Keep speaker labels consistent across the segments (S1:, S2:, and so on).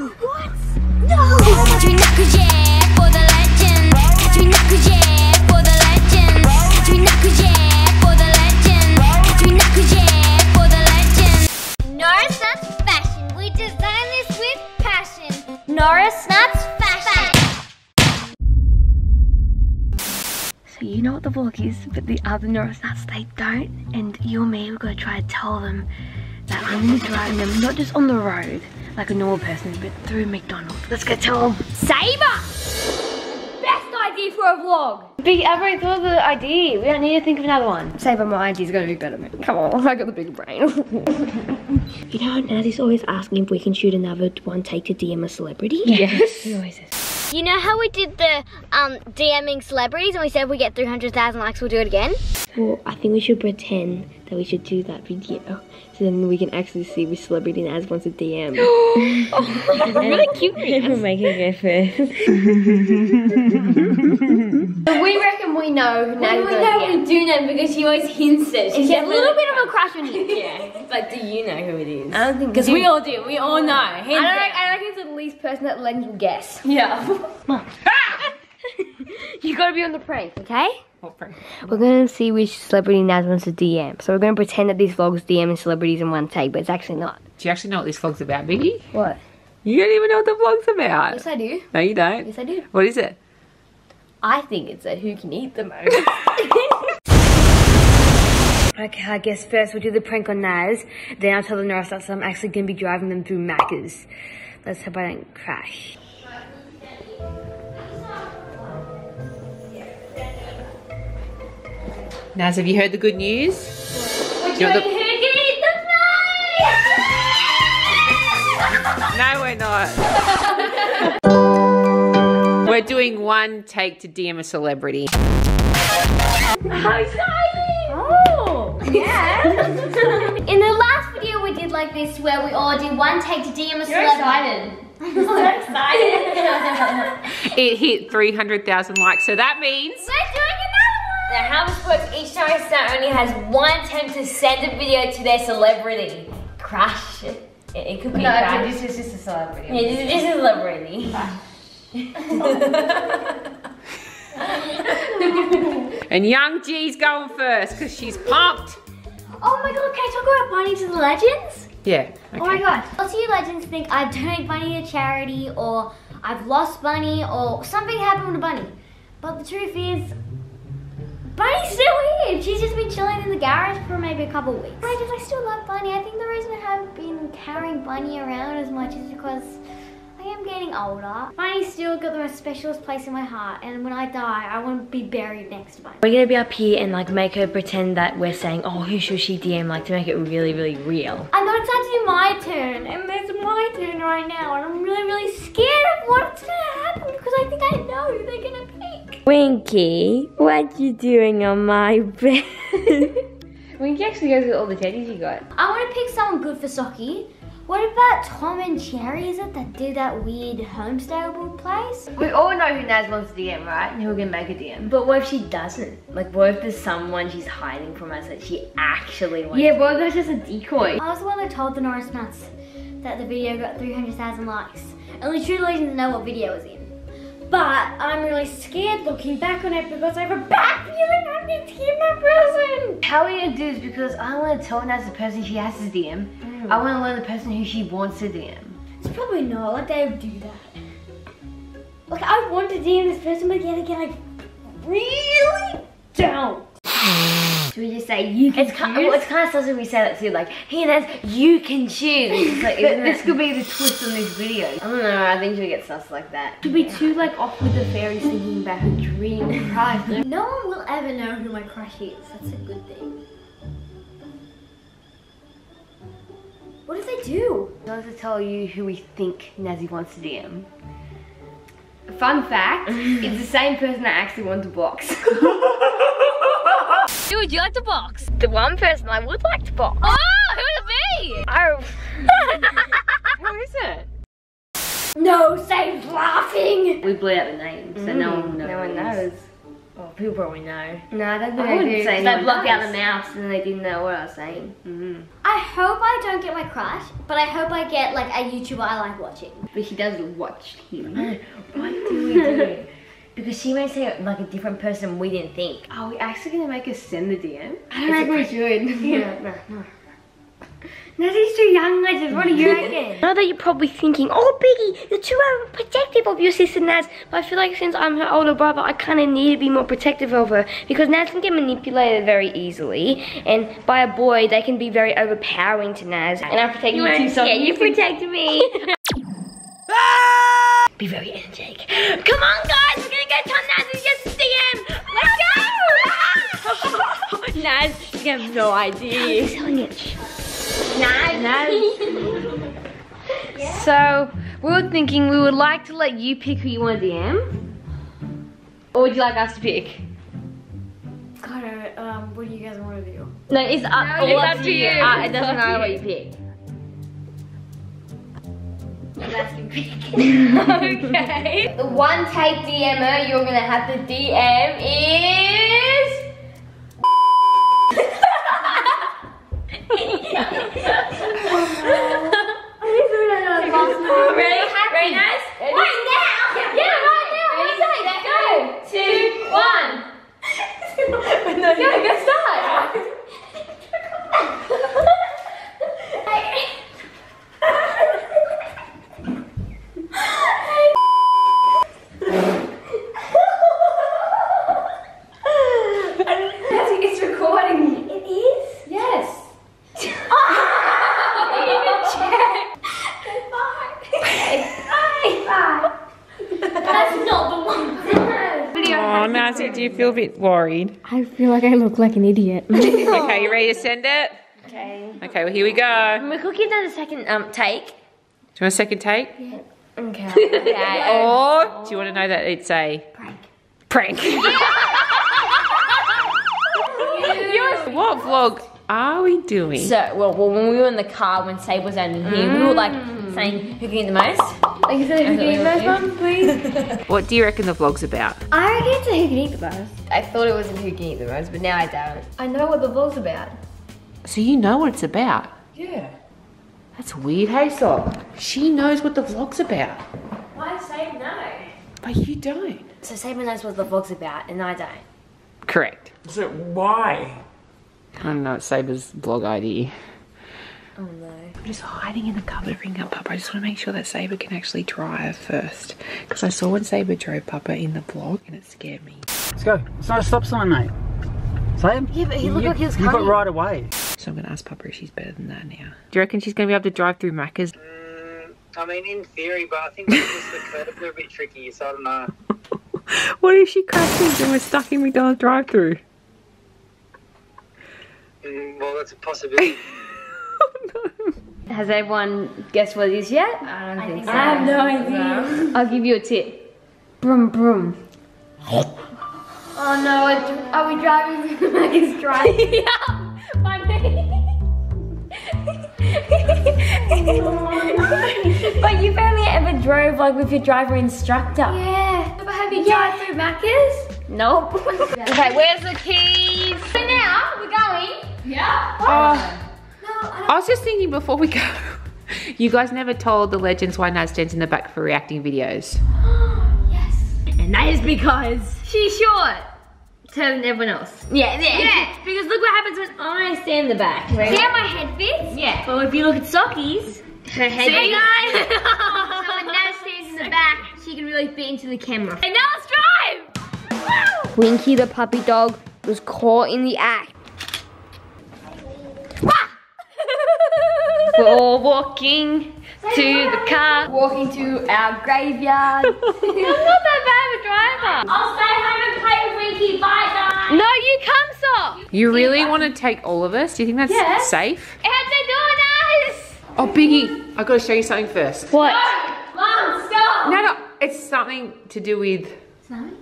S1: one.
S2: What? No.
S3: Nuts Fashion. We design this with passion. Norris Nuts Fashion.
S1: So you know what the vlog is, but the other Norris nuts they don't. And you and me, we're gonna try to tell them that I'm gonna be driving them not just on the road like a normal person, but through McDonald's. Let's go tell them.
S2: Sabre. Best idea for a vlog.
S1: Big, I've uh, already thought of the idea. We don't need to think of another one.
S2: Sabre, my idea's gonna be better, man. Come on, I got the bigger brain.
S1: You know, Nazzy's always asking if we can shoot another one take to DM a celebrity.
S2: yes.
S1: He always is.
S3: You know how we did the um, DMing celebrities and we said if we get 300,000 likes, we'll do it again?
S1: Well, I think we should pretend that we should do that video. So then we can actually see which celebrity Naz wants to DM.
S2: I'm really curious.
S1: we'll make it go first.
S2: we reckon we know Natalie's
S4: We know we do know because she always hints it.
S2: She has a little bit of a crush on you.
S4: Yeah. But do you know who it is?
S1: I don't think
S4: Because we all do. We all know.
S2: I don't reckon, I reckon it's the least person that Len can guess.
S4: Yeah.
S2: You gotta be on the prank, okay? What prank?
S1: We're gonna see which celebrity Naz wants to DM. So we're gonna pretend that these vlogs DM celebrities in one take, but it's actually not.
S5: Do you actually know what this vlog's about, Biggy?
S1: What?
S5: You don't even know what the vlog's about.
S2: Yes, I do.
S5: No, you don't.
S2: Yes, I do.
S5: What is it?
S2: I think it's a who can eat the most.
S1: Okay, I guess first we'll do the prank on Naz. Then I'll tell the nurse that I'm actually gonna be driving them through Macca's. Let's hope I don't crash.
S5: Naz, have you heard the good news?
S3: We're
S5: You know
S3: doing
S5: the-
S3: who can eat the most!
S5: No, we're not. we're doing one take to DM a celebrity. How exciting!
S3: Oh, yeah. In the last video we did like this where we all did one take to DM a celebrity. Excited. I'm so excited.
S5: It hit 300,000 likes, so that means
S3: We're doing another one.
S4: Now, how this works, each star only has one attempt to send a video to their celebrity. Crush it. It, it could be
S2: no,
S4: crash.
S2: this is just a celebrity.
S4: Yeah, this, this is a celebrity.
S5: and Young G's going first because she's pumped.
S3: Oh my god, can I talk about Bunny to the Legends?
S5: Yeah.
S3: Oh my god. Lots of you legends think I've donated Bunny to charity or I've lost Bunny or something happened to Bunny. But the truth is, Bunny's still here. She's just been chilling in the garage for maybe a couple weeks. I just, I still love Bunny. I think the reason I haven't been carrying Bunny around as much is because I am getting older. Bunny's still got the most specialist place in my heart. And when I die, I want to be buried next to Bunny.
S1: We're gonna be up here and like make her pretend that we're saying, oh, who should she DM, like to make it really, really real.
S3: I'm not excited to do my turn, and it's my turn right now, and I'm really, really scared of what's gonna happen because I think I know who they're gonna pick.
S1: Winky, what you doing on my bed? Winky actually goes with all the teddies you got.
S3: I want to pick someone good for Sockie. What about Tom and Jerry? Is it that do that weird homestable place?
S1: We all know who Naz wants to DM, right? And who can make a DM. But what if she doesn't? Like, what if there's someone she's hiding from us that she actually wants
S2: Yeah, well, that's just a decoy.
S3: I was the one that told the Norris Nuts that the video got 300,000 likes. Only true legends know what video was in. But I'm really scared looking back on it because I have a bad feeling I'm going to get my present.
S1: How we're gonna do this because I don't want to tell Naz the person she has to DM. I want to learn the person who she wants to DM.
S3: It's probably not like they would do that. Like I want to DM this person, but yet again, I really don't.
S2: Should we just say you can
S1: It's kind,
S2: choose?
S1: well, it's kind of sus if we say that too, like, hey Naz, you can choose. Like,
S2: this could be the twist on this video.
S1: I don't know, I think she get sus like that.
S2: To be too like off with the fairies thinking about her dream crush.
S3: No one will ever know who my crush is. That's a good thing. What if they do?
S1: I want to tell you who we think Nazzy wants to DM.
S2: Fun fact, it's the same person that actually wants to box.
S4: Who would you like to box?
S1: The one person I would like to box.
S4: Oh, who would it be?
S1: Oh.
S5: Who is it?
S3: No, say laughing.
S1: we blew out the name, so no one mm. knows.
S2: no one knows. People probably know.
S1: No, I don't
S2: I wouldn't say
S1: They
S2: anyone
S1: block out the mouths and they didn't know what I was saying. Mm-hmm.
S3: I hope I don't get my crush, but I hope I get like a YouTuber I like watching.
S1: But she does watch him.
S2: What do we do? Because she may say like a different person we didn't think.
S5: Are we actually gonna make us send the DM?
S1: I don't reckon we should.
S2: Yeah, no, no.
S3: No, he's too young, Legends. What do you reckon?
S1: I know that you're probably thinking, oh, Biggy, you're too overprotective of your sister Naz. But I feel like since I'm her older brother, I kind of need to be more protective of her because Naz can get manipulated very easily, and by a boy, they can be very overpowering to Naz. And I protect you, too, so
S3: yeah, you
S1: protect me. be very energetic. Come on, guys, we're gonna go tell Naz and just DM. Let's go.
S2: Naz, you have no idea.
S1: He's telling it.
S2: So we were thinking we would like to let you pick who you want to DM. Or would you like us to pick?
S3: God, um, what do you guys want to do?
S2: No, it's up, all
S5: it's
S2: up
S5: up
S2: to
S5: to
S2: you.
S5: you.
S2: Uh, it doesn't
S5: up to
S2: matter what
S5: you.
S2: you pick. okay. The one take DMer you're gonna have to DM is. Ready? Ready, guys? Right now? Yeah, right now. Ready, set, go. Two, one. no, go start. It's recording. It is? Yes.
S3: That's not the one.
S5: Oh, Nazzy, do you feel a bit worried?
S1: I feel like I look like an idiot.
S5: Okay, you ready to send it?
S2: Okay.
S5: Okay, well here we go. Do
S2: We could give that a second um take.
S5: Do you want a second take?
S2: Okay. okay.
S5: Or do you want to know that it's a prank? Prank. what vlog are we doing?
S2: So, well, well, when we were in the car when Sabe was only here, we were like saying who can eat the most.
S1: Like you said, who can eat most one, please?
S5: What do you reckon the vlog's about?
S3: I reckon it's who can eat the most.
S2: I thought it was who can eat the most, but now I don't.
S1: I know what the vlog's about.
S5: So you know what it's about?
S2: Yeah.
S5: That's weird, hey Sock. She knows what the vlog's about,
S2: Why Sabe no?
S5: but you don't.
S2: So Sabe knows what the vlog's about, and I don't.
S5: Correct.
S6: So why?
S5: I don't know, it's Sabre's vlog ID.
S2: Oh no.
S5: I'm just hiding in the cupboard ring up Papa. I just want to make sure that Sabre can actually drive first. Because I saw when Sabre drove Papa in the vlog and it scared me.
S6: Let's go. It's not a stop sign, mate. Same?
S1: Yeah, but he looked
S6: you,
S1: like he was
S6: You got right away.
S5: So I'm going to ask Papa if she's better than that now. Do you reckon she's going to be able to drive through Macca's?
S7: Mm, I mean, in theory, but I think it's just the curves are a bit tricky, so I don't know.
S5: What if she crashes and we're stuck in McDonald's drive through?
S7: Mm, well, that's a possibility.
S2: Has everyone guessed what it is yet?
S1: I don't think so.
S3: I have no idea.
S2: I'll give you a tip. Brum brum.
S3: Oh no, are- are we driving like it's driving?
S2: yeah, by me. but you've only ever drove like with your driver instructor.
S3: Yeah. But have you drive through Macca's?
S2: Nope. okay, where's the keys?
S3: So now we're going.
S5: Oh,
S3: No, I
S5: I was just thinking before we go. You guys never told the legends why Naz stands in the back for reacting videos.
S3: don't. yes.
S2: And that is because
S1: She's short. Than everyone else.
S2: yeah, yeah,
S1: Yeah.
S2: Because look what happens when I stand in the back. Right?
S3: See how my head fits?
S2: Yeah.
S1: But if you look at Sockie's, her head.
S3: See, guys?
S1: so when Naz stands in the back, she can really fit into the camera.
S3: And now let's drive!
S1: Winky the puppy dog was caught in the act. We're all walking to the car.
S2: Walking to our graveyard.
S1: I'm not that bad of a driver.
S3: I'll stay home and play with Winky. Bye, guys.
S1: No, you come, Sock.
S5: You really want to take all of us? Do you think that's
S1: Yeah.
S5: safe?
S3: How's they doing us?
S5: Oh, Biggy, I've got to show you something first.
S1: What?
S3: No, Mom, stop.
S5: No, no, it's something to do with. Something?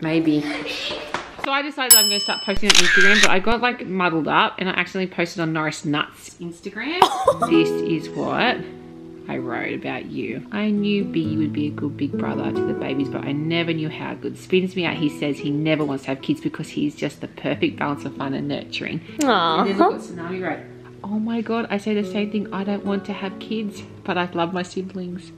S5: Maybe. So I decided I'm going to start posting on Instagram, but I got like muddled up and I accidentally posted on Norris Nuts Instagram. this is what I wrote about you. I knew Biggy would be a good big brother to the babies, but I never knew how good. Spins me out, he says he never wants to have kids because he's just the perfect balance of fun and nurturing. And then Tsunami wrote. Oh my god, I say the same thing. I don't want to have kids, but I love my siblings.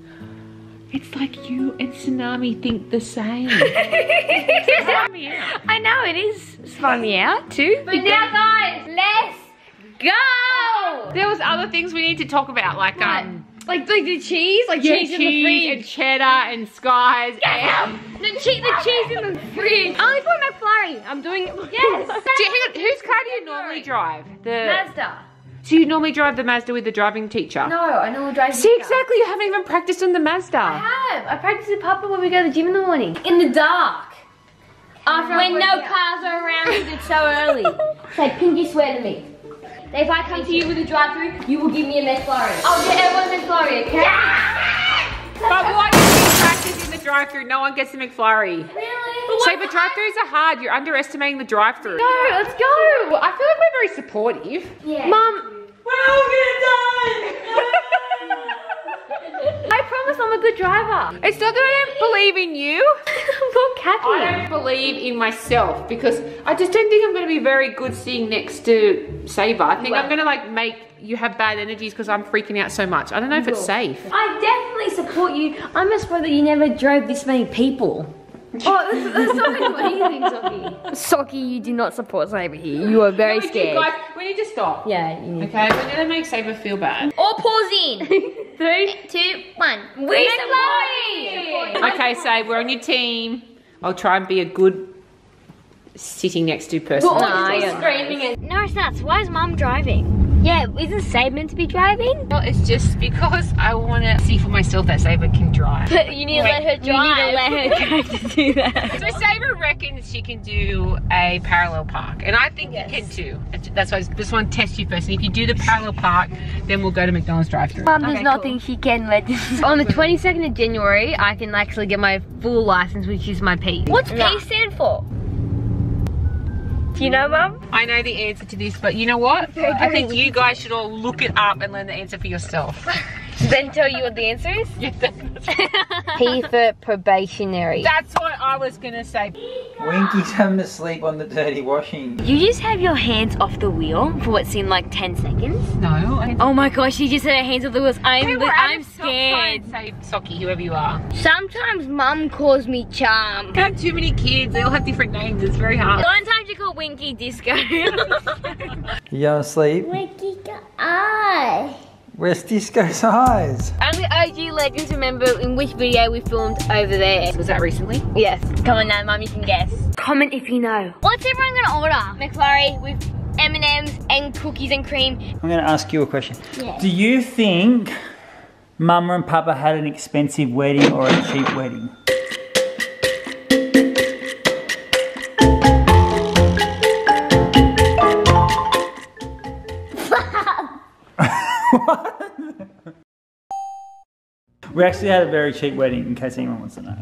S5: It's like you and Tsunami think the same. Tsunami out.
S1: I know it is spun me out too.
S2: But now, guys, let's go.
S5: There was other things we need to talk about, like um,
S2: Like, like the cheese, like
S5: yeah,
S2: cheese in the
S5: cheese and cheddar and skies. and-
S2: The cheese, the cheese in the fridge. I only put McFlurry. I'm doing it. Yes.
S5: Do you, hang on, whose car do you normally drive? The
S2: Mazda.
S5: So you normally drive the Mazda with the driving teacher.
S2: No, I normally drive.
S5: See exactly. You haven't even practiced on the Mazda.
S2: I have. I practice with Papa when we go to the gym in the morning. In the dark. After when no cars are around because it's so early. Say, Pinky, swear to me. that If I come to you with a drive-through, you will give me a McFlurry. I'll get everyone a McFlurry, okay?
S5: But why do you practice in the drive-through? No one gets a McFlurry.
S2: Really?
S5: So, but drive-throughs are hard. You're underestimating the drive-through.
S2: No, let's go.
S5: I feel like we're very supportive.
S2: Yeah. Mom, I promise I'm a good driver.
S5: It's not that I don't believe in you.
S2: Look, Kathy.
S5: I don't believe in myself because I just don't think I'm going to be very good sitting next to Sabre. I think I'm going to like make you have bad energies because I'm freaking out so much. I don't know if it's safe.
S2: I definitely support you. I'm just surprised that you never drove this many people. Oh, that's, that's something what do you think, Sockie? Sockie, you do not support Sabre here. You are very
S5: No,
S2: scared.
S5: guys, we need to stop.
S2: Yeah, you need
S5: Okay, we're gonna make Sabre feel bad.
S2: Or pause in. Three, two, one. We support you.
S5: Okay, Sabe, we're on your team. I'll try and be a good sitting next to person.
S2: Nah, you're screaming and
S3: No, it's nuts. Why is mum driving? Yeah, isn't Sade meant to be driving?
S5: Well, it's just because I want to see for myself that Sabre can drive.
S3: But you need to let her drive. You need to let her drive to do that.
S5: So Sabre reckons she can do a parallel park, and I think you can too. That's why I just want to test you first. And if you do the parallel park, then we'll go to McDonald's drive-through.
S1: Mum does not think she can let this. On the 22nd of January, I can actually get my full license, which is my P.
S3: What's P stand for?
S1: Do you know, Mum?
S5: I know the answer to this, but you know what? I think you guys should all look it up and learn the answer for yourself.
S1: Then tell you what the answer is?
S5: Yeah, that's-
S1: P for probationary.
S5: That's what I was gonna say.
S7: Winky's having to sleep on the dirty washing.
S1: You just have your hands off the wheel for what seemed like 10 seconds.
S5: No, I
S1: Oh my gosh, she just had her hands off the wheels. I'm,
S5: Hey, we're
S1: I'm
S5: out of
S1: scared.
S5: Say Sockie, whoever you are.
S3: Sometimes mum calls me Charm.
S5: I have too many kids. They all have different names. It's very hard.
S1: One time she called Winky Disco.
S7: You going to sleep?
S3: Wiki eye.
S7: Where's Disco's eyes?
S1: Only OG legends remember in which video we filmed over there.
S5: Was that recently?
S1: Yes. Come on now, Mum, you can guess. Comment if you know.
S3: What's everyone gonna order?
S2: McFlurry with M&M's and cookies and cream.
S6: I'm going to ask you a question.
S3: Yeah.
S6: Do you think Mama and Papa had an expensive wedding or a cheap wedding? We actually had a very cheap wedding, in case anyone wants to know.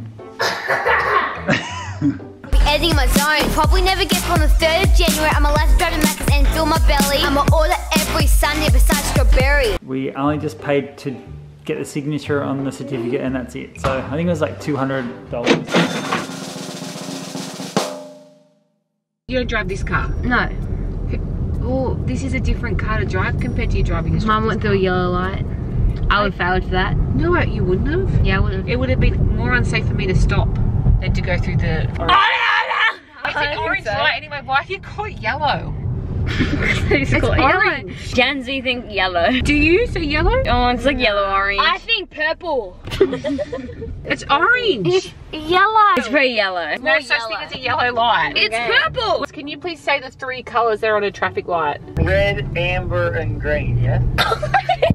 S2: Editing my zone. Probably never get on the 3rd of January. I'm allowed to drive to Macca's and fill my belly. I'm going order every Sunday besides strawberry.
S6: We only just paid to get the signature on the certificate, and that's it. So I think it was like two hundred dollars.
S5: You don't drive this car.
S1: No.
S5: Well, this is a different car to drive compared to you driving this.
S1: Mum went through a yellow light. I would have for that.
S5: No, you wouldn't have.
S1: Yeah, I would have.
S5: It would have been more unsafe for me to stop than to go through the. Oh, orange. I said orange light anyway. Why do you call it yellow?
S1: it's
S5: orange.
S1: Gen Z think yellow.
S5: Do you say yellow?
S1: Oh, it's like yellow orange.
S3: I think purple.
S5: It's orange.
S1: yellow. It's very yellow.
S5: no such thing as a yellow light.
S1: It's purple.
S5: Can you please say the three colours there on a traffic light?
S7: Red, amber, and green, yeah?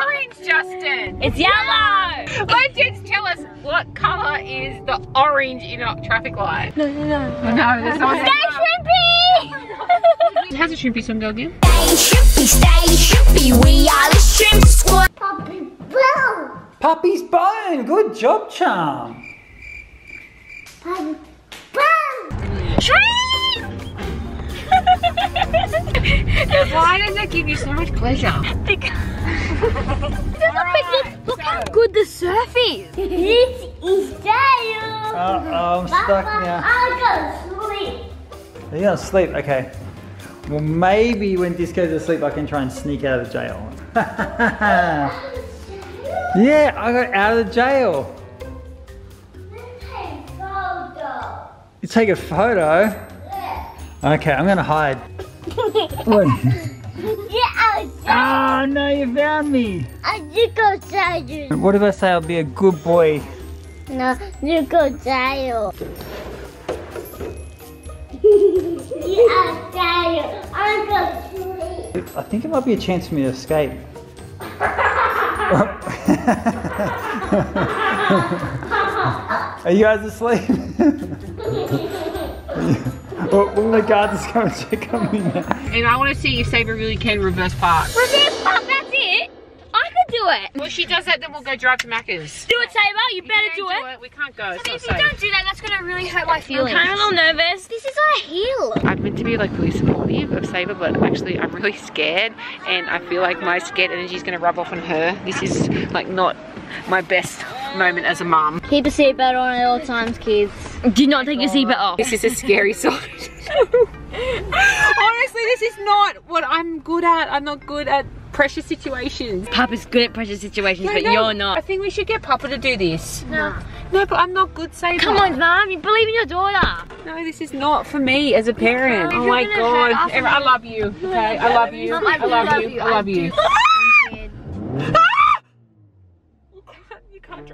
S5: orange, Justin.
S1: It's yellow.
S5: Let Jens tell us what colour is the orange in a traffic light.
S1: No, no, no.
S5: Oh, no, there's no.
S3: Shrimpy!
S5: How's the shrimpy song go again?
S2: Stay shrimpy, stay shrimpy. We are the shrimp squad.
S3: Puppy Boo!
S6: Puppy's bone. Good job, Charm.
S3: Puppy bone. Shrimp!
S5: Why does that give you so much pleasure?
S2: Look, look how good the surf is.
S3: This is Dale.
S6: Uh-oh, I'm stuck now.
S3: I'll go sleep.
S6: Are you gonna sleep? Okay. Well, maybe when Disco's asleep, I can try and sneak out of jail. yeah, I got out of the jail.
S3: Hey, photo.
S6: You take a photo? Okay, I'm gonna hide.
S3: Get.
S6: Oh no, you found me.
S3: I just go outside.
S6: What if I say I'll be a good boy?
S3: No, you go jail. Get outside. I'll go sleep.
S6: I think it might be a chance for me to escape. Are you guys asleep? well, well, the guards is coming to check on me now.
S5: And I want to see if Sabre really can reverse park.
S2: Reverse park, that's it. I could do it.
S5: Well, if she does that, then we'll go drive to Macca's.
S2: Do it, Sabre. You better
S5: you
S2: do
S5: don't
S2: it.
S5: We can't go. It's not
S2: If you
S5: safe.
S2: don't do that, that's gonna really hurt my feelings.
S3: I'm kind of a little nervous.
S2: This is on a hill.
S5: I'm meant to be like really supportive of Sabre, but actually I'm really scared, and I feel like my scared energy is going to rub off on her. This is like not my best moment as a mom.
S3: Keep a seatbelt on at all times, kids.
S2: Do not take your seatbelt off.
S5: This is a scary side. Honestly, this is not what I'm good at. I'm not good at pressure situations.
S2: Papa's good at pressure situations,
S5: No,
S2: but
S5: no,
S2: you're not.
S5: I think we should get Papa to do this. No. No, but I'm not good, Sabre.
S2: Come on, Mom. You believe in your daughter.
S5: No, this is not for me as a parent. Oh my
S2: You're gonna hurt
S5: god. I love you. Okay, I love you.
S2: I
S5: I
S2: really
S5: love
S2: love
S5: you.
S2: you.
S5: I love
S2: I
S5: you.
S2: do.
S5: You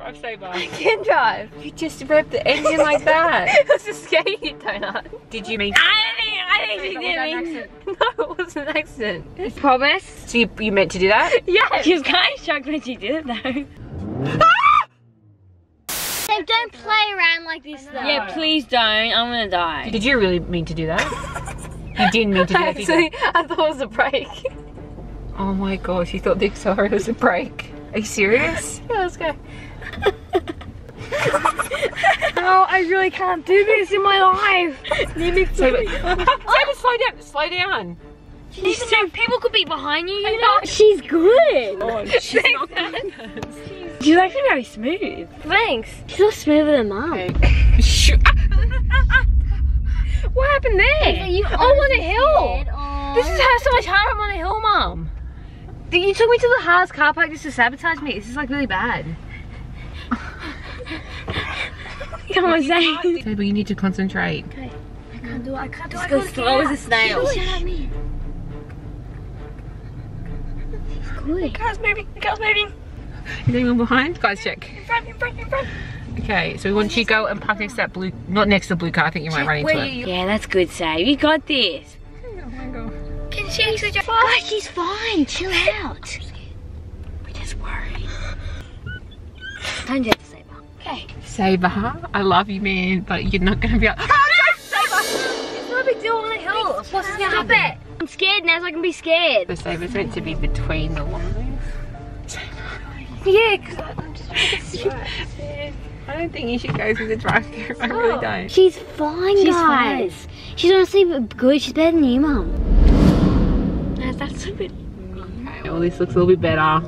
S5: you can't drive Sabre.
S2: Can drive.
S5: You just revved the engine like that.
S2: it was a skating donut.
S5: Did you mean?
S2: I don't think. I think she
S5: Was that an
S2: did.
S5: accident?
S2: No, it was an accident. Promise?
S5: So you, you meant to do that?
S2: Yeah. She was kind of shocked when she did it though.
S3: Dave, don't play around like this though.
S2: Yeah, please don't. I'm gonna die.
S5: Did you really mean to do that? You didn't mean to do that.
S2: Actually, I thought it was a break.
S5: Oh my gosh, you thought the accelerator was a brake. Are you serious?
S2: Yeah, let's go. Oh, I really can't do this in my life.
S5: Sabre, Sabre, slow down, slow down.
S2: These two people could be behind you, you know? She's good.
S5: Oh, she's not good.
S2: She's actually very smooth. Thanks. She's not smoother than mom.
S5: Shoo-
S2: What happened there?
S3: You
S2: oh, on a hill.
S3: Scared,
S2: This is how so much harder I'm on a hill, mom. You took me to the Haas car park just to sabotage me. This is like really bad. Come on, Zane.
S5: Sabre, you need to concentrate. Okay.
S2: I can't do it. I can't do it. Just go slow as a snail.
S3: Good.
S2: car's moving. The car's moving.
S5: Is anyone behind? Guys, check. Okay, so we want you to go and park next to that blue, not next to the blue car. I think you might run into it.
S2: Yeah, that's good, Save. You got this. Oh my god. Can she actually drive?
S3: Guys, she's fine. Chill out.
S2: We're just worried. Time to Sabre. Okay.
S5: Sabre, I love you, man, but you're not gonna be able.
S2: Ah, it's not a big deal on a hill. What's gonna
S3: Stop
S2: happen?
S3: it. I'm scared now, so I can be scared.
S5: The Sabre's meant to be between the lines.
S2: Yeah, because I'm just
S5: I don't think you should go through the drive-thru. I really don't.
S3: She's fine,
S2: She's
S3: guys. She's honestly good. She's better than you, mum.
S2: that's a bit.
S5: Okay, well, this looks a little bit better.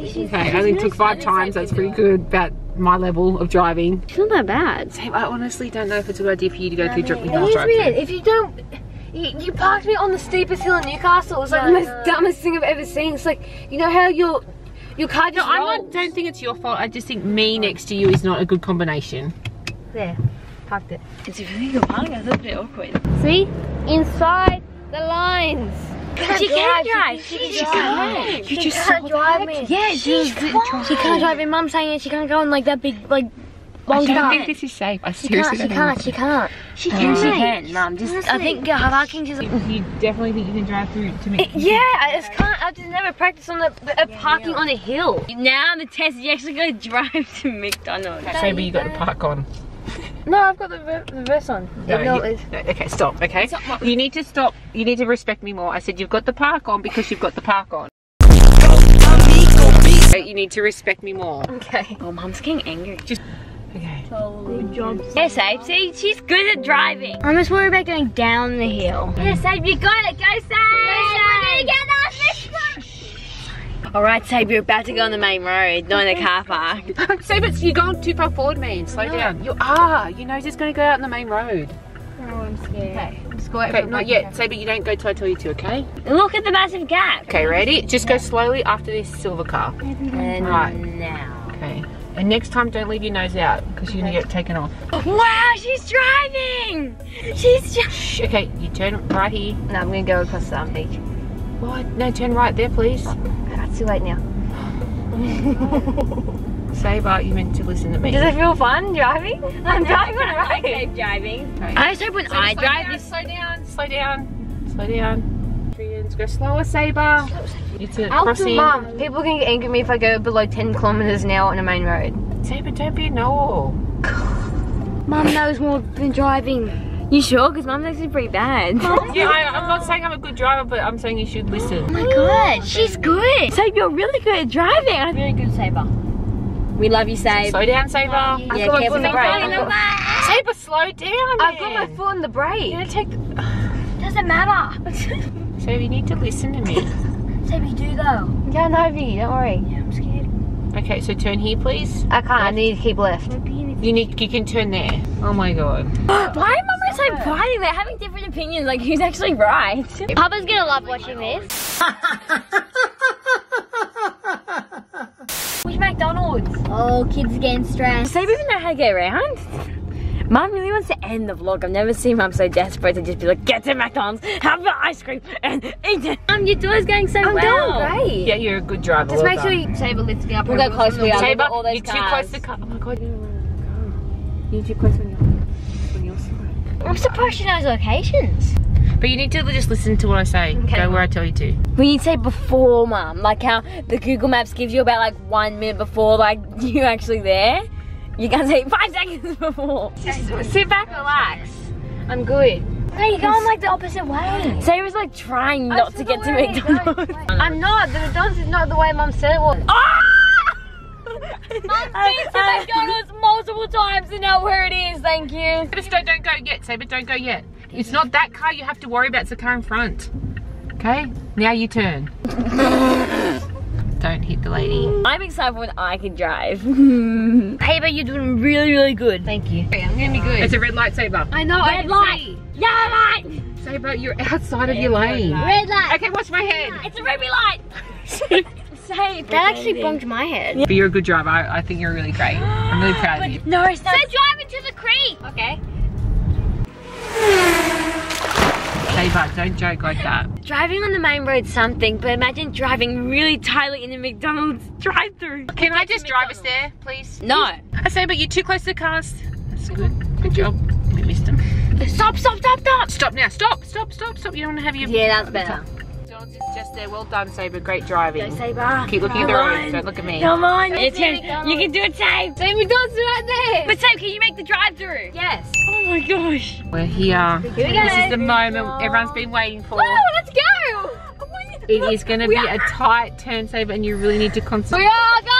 S5: Okay, I only took five times. That's pretty good. About my level of driving.
S3: She's not that bad.
S5: Sabre, I honestly don't know if it's a good idea for you to go through dri-
S2: It
S5: the drive-thru.
S2: weird. If you don't. You, you parked me on the steepest hill in Newcastle. It was like the most dumbest thing I've ever seen. It's like, you know how your your car
S5: No,
S2: just
S5: I don't think it's your fault. I just think me next to you is not a good combination.
S2: There, parked it.
S1: It's really good parking. It's a bit awkward.
S2: See? Inside the lines.
S3: She can't drive.
S2: She
S3: She
S2: can
S3: can.
S2: She just can't drive me.
S3: Yeah, she's
S2: She can't drive me. Mum's saying it. She can't go on like that big, like,
S5: I don't
S2: car.
S5: think this is safe. I
S2: She
S5: seriously
S2: can't, she
S5: don't
S2: can't, she can't.
S3: She can.
S2: she can, Mum. Just, I think yeah, parking just.
S5: think. You definitely think you can drive through to me?
S2: Yeah, I just can't. I just never practiced on the, the uh, parking on a hill.
S1: Now the test is you actually got to drive to McDonald's.
S5: Sabre, you got to park on.
S2: No, I've got the ver- the verse on.
S5: No,
S2: no,
S5: you- no, okay, stop. Okay, you need to stop. You need to respect me more. I said you've got the park on because you've got the park on. You need to respect me more.
S2: okay.
S1: Oh, Mum's getting angry.
S5: Okay.
S2: Good job. Yes, Abe. See, she's good at driving.
S3: I'm just worried about going down the hill.
S2: Yes, Abe, you got it. Go, Save. All right, Save, you're about to go on the main road, not in the car park.
S5: Say, but you're going too far forward, man. Slow down. You are. You know, just going to go out on the main road.
S3: Oh, I'm scared.
S5: Okay.
S3: Just go out
S5: Okay, not yet. Say, but you don't go till I tell you to, okay?
S2: Look at the massive gap.
S5: Okay, ready? Just go slowly after this silver car.
S2: And
S5: Right.
S2: now.
S5: Okay. And next time, don't leave your nose out because you're going to get taken off.
S2: Wow, she's driving. She's just.
S5: Okay, you turn right here.
S2: No, I'm gonna go across the beach.
S5: What? No, turn right there, please.
S2: That's too late now.
S5: Say Sabre, you meant to listen to me.
S2: Does it feel fun driving? I'm driving on a road. Safe driving.
S5: Okay.
S2: I just hope when I
S5: slow
S2: drive
S5: down,
S2: this.
S5: Slow down, slow down, slow down. Friends, go slower, Sabre. It's a crossing.
S2: Mum, people can get angry at me if I go below 10 kilometers an hour on a main road.
S5: Sabre, don't be a know
S2: Mum knows more than driving. You sure? Because Mum's actually pretty bad.
S5: Yeah, I, I'm not saying I'm a good driver, but I'm saying you should listen.
S2: Oh my god, she's good. Sabe, you're really good at driving. I'm very good, Sabre. We love you, Sabe.
S5: Slow down, Sabre.
S2: Yeah, careful with the brake.
S5: Sabre, slow down.
S2: I've got my foot on the brake.
S5: Yeah, take.
S2: Doesn't matter.
S5: Sabre, you need to listen to me.
S2: Sabe, you do though. Yeah, no, V, don't worry. Yeah, I'm scared.
S5: Okay, so turn here, please.
S2: I can't, I need to keep left.
S5: You need. You can turn there. Oh my god.
S2: Why am I so fighting? They're having different opinions, like who's actually right.
S3: Papa's gonna love watching this.
S2: Which McDonald's?
S3: Oh, kids getting stressed.
S2: Does Sabe even know how to get around? Mum really wants to end the vlog. I've never seen Mum so desperate to just be like, get to McDonald's, have the ice cream, and eat it. Mum, your tour's going so
S3: I'm
S2: well.
S3: doing great.
S5: Yeah, you're a good driver.
S3: Just
S5: well
S3: make sure
S5: done.
S3: you Sabre lifts me up.
S2: We'll go close. We are.
S5: Sabre,
S2: all those
S5: you're too close to the car. Oh my god. You're too close on your, on your side.
S3: I'm surprised she knows locations.
S5: But you need to just listen to what I say. Go where I tell you to.
S2: We need to say before, Mum. Like how the Google Maps gives you about like one minute before like you're actually there. You can say five seconds before. Just sit back, relax. I'm good.
S3: No, you're going like the opposite way.
S2: Sarah's like trying not to get to McDonald's.
S3: I'm not. The McDonald's is not the way Mum said it was.
S2: Ah! I've been to uh, uh, McDonald's multiple times and know where it is, thank you.
S5: Sabre, don't, don't go yet. Sabre, don't go yet. It's not that car you have to worry about. It's the car in front. Okay? Now you turn. don't hit the lady.
S2: I'm excited when I can drive. hey, but you're doing really, really good. Thank you.
S3: I'm gonna be good.
S5: It's a red light, Sabre.
S3: I know. I
S2: Red
S3: can
S2: light!
S3: see.
S2: Yellow light!
S5: Sabre, you're outside of your lane.
S3: Red light.
S5: Okay, watch my head.
S2: It's a ruby light! Safe.
S3: That actually bonked my head.
S5: But you're a good driver. I, I think you're really great. I'm really proud of you.
S2: No, it's not.
S3: Say driving to the creek.
S2: Okay.
S5: Sabre, don't joke like that.
S2: Driving on the main road's something, but imagine driving really tightly in the McDonald's drive-through.
S5: Can I just drive us there, please?
S2: No.
S5: I say, but you're too close to the cars. That's good. Good job. We missed them.
S2: Stop, stop, stop, stop!
S5: Stop now. Stop, stop, stop, stop. You don't want to have your...
S2: Yeah, that's better.
S5: McDonald's is just there. Well done, Sabre. Great driving.
S2: Sabre.
S5: Keep looking at the road. Don't look at me.
S2: Come on, it's him. You can do it, Sabe.
S3: Say McDonald's right there.
S2: But Sabe, can you make the drive-through?
S3: Yes.
S2: Oh my gosh.
S5: We're here.
S3: we
S5: This is the moment everyone's been waiting for.
S3: Woo, let's go.
S5: Oh it is going to be a tight turn, Sabre, and you really need to concentrate.
S3: We
S5: concentrate.
S3: are, guys.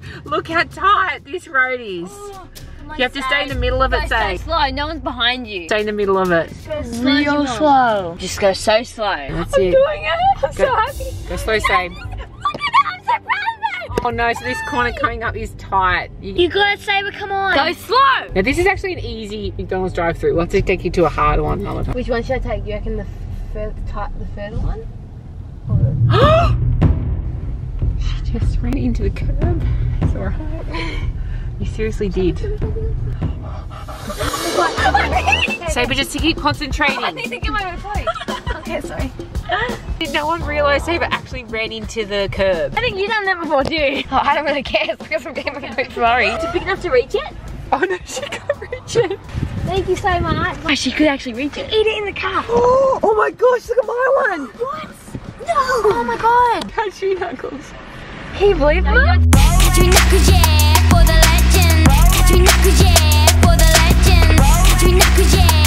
S5: God, legends. Look how tight this road is. Oh, you have to stay in the middle of it,
S2: so
S5: say.
S2: slow. No one's behind you.
S5: Stay in the middle of it.
S2: Real slow. Just go so slow.
S5: That's it.
S2: doing it. I'm
S5: Go-
S2: so happy.
S5: Go slow, Sabe.
S2: Look at that. I'm so proud of it.
S5: Oh no, so this corner coming up is tight. You-
S3: You got it, Sabre. Come on.
S2: Go slow.
S5: Now this is actually an easy McDonald's drive-through. We'll have to take you to a hard one another time.
S2: Which one should I take? You reckon the further, the further one?
S5: Just ran into the curb. It's alright. You seriously did. Sabre, just to keep concentrating.
S2: I think I'm my own way Okay, sorry.
S5: Did no one realise Sabre actually ran into the curb?
S2: I think you've done that before too. Oh, I don't really care because I'm getting my sorry. Is it big enough to reach it?
S5: Oh no, she can't reach it.
S3: Thank you so much.
S2: Oh, she could actually reach it. Eat it in the car.
S5: Oh, oh my gosh, look at my one. What?
S3: No. Oh my god.
S5: Country Knuckles.
S2: Can you believe that?
S8: Catch